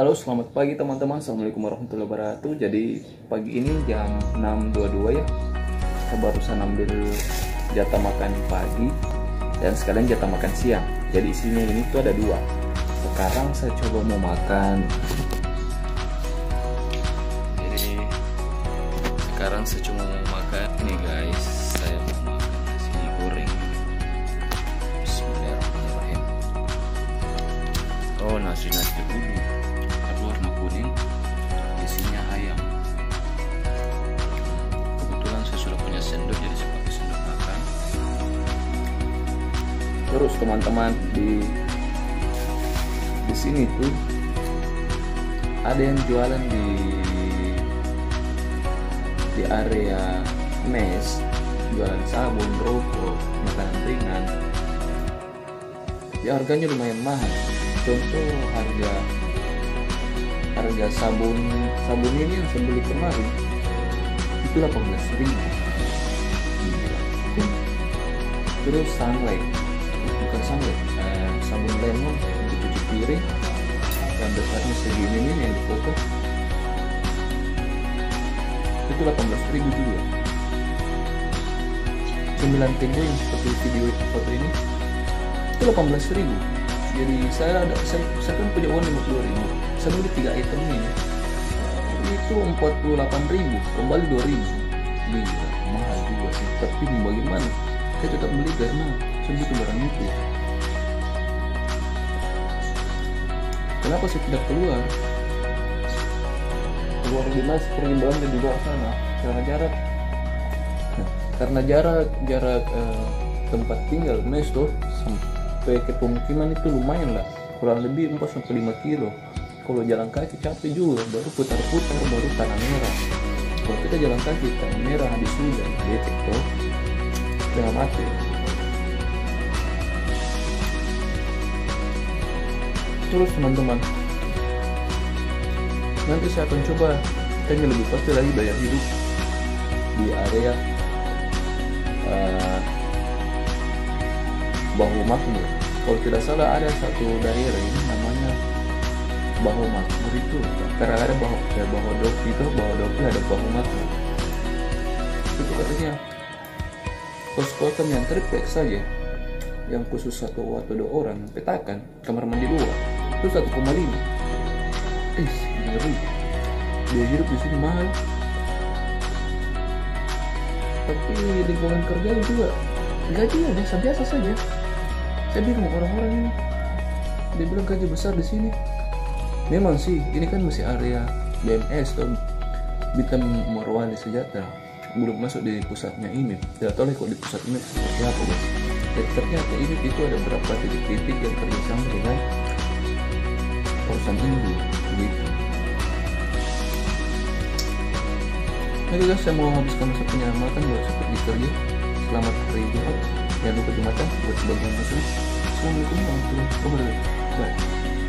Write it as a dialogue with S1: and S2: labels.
S1: Halo selamat pagi teman-teman. Assalamualaikum warahmatullahi wabarakatuh. Jadi pagi ini jam 6.22 ya. Saya barusan ambil jatah makan pagi Dan sekalian jatah makan siang. Jadi isinya ini tuh ada dua. Sekarang saya coba mau makan. Jadi sekarang saya cuma mau makan. Nih guys Saya mau makan nasi goreng. Bismillahirrahmanirrahim. Oh nasi-nasi dulu Tapi warna kuning Isinya ayam. Kebetulan saya sudah punya sendok Jadi saya pakai sendok makan. Terus teman-teman di di sini tuh ada yang jualan di di area mes jualan sabun rokok makanan ringan. Ya harganya lumayan mahal. Contoh harga harga sabun sabun ini yang saya beli kemarin itu 18 ribu. Terus sunlight bukan sunlight eh, sabun lemon untuk cuci piring yang besarnya segini nih yang di foto itu 18 ribu juga. 9 tenggo yang seperti video foto ini itu 18 ribu. Jadi saya ada saya, saya kan punya uang 50 ribu beli 3 item ini. Itu 48 ribu kembali 2 ribu. Gila mahal juga sih. Tapi bagaimana? Saya tetap beli karena saya butuh barang itu. Kenapa saya tidak keluar? Keluar dinas pergi belanja di luar sana. Karena jarak. Karena jarak jarak eh, tempat tinggal mes tuh sampai ke pemukiman itu lumayan lah. Kurang lebih 4 sampai 5 kilo kalau jalan kaki capek juga baru putar-putar baru tanah merah. Kalau kita jalan kaki tanah merah habis hujan becek tuh setengah mati. Terus teman-teman. Nanti saya akan coba tanya lebih pasti lagi daya hidup di area uh, Bahu Makmur kalau tidak salah ada satu daerah ini namanya Bahu Makmur itu. Karena ada Bahu ya, Bahu Doki itu Bahu Doki ada Bahu Makmur itu katanya kos-kosan yang triplek saja yang khusus satu atau dua orang petakan kamar mandi dua itu 1,5 eh ngeri. Biaya hidup di sini mahal. Tapi lingkungan kerja juga gajinya biasa biasa saja. Saya bingung orang-orang ini. Dia bilang gaji besar di sini memang sih ini kan masih area BMS atau Bintang Morowali Sejahtera belum masuk di pusatnya ini tidak tahu kok di pusat ini seperti apa guys dan ternyata ini itu ada beberapa titik-titik yang kerjasama dengan perusahaan ini gitu Oke guys, saya mau habiskan masa punya makan buat saya pergi kerja. Selamat hari Jumat. Jangan lupa Jumatan buat sebagian muslim. Assalamualaikum warahmatullahi wabarakatuh. Bye.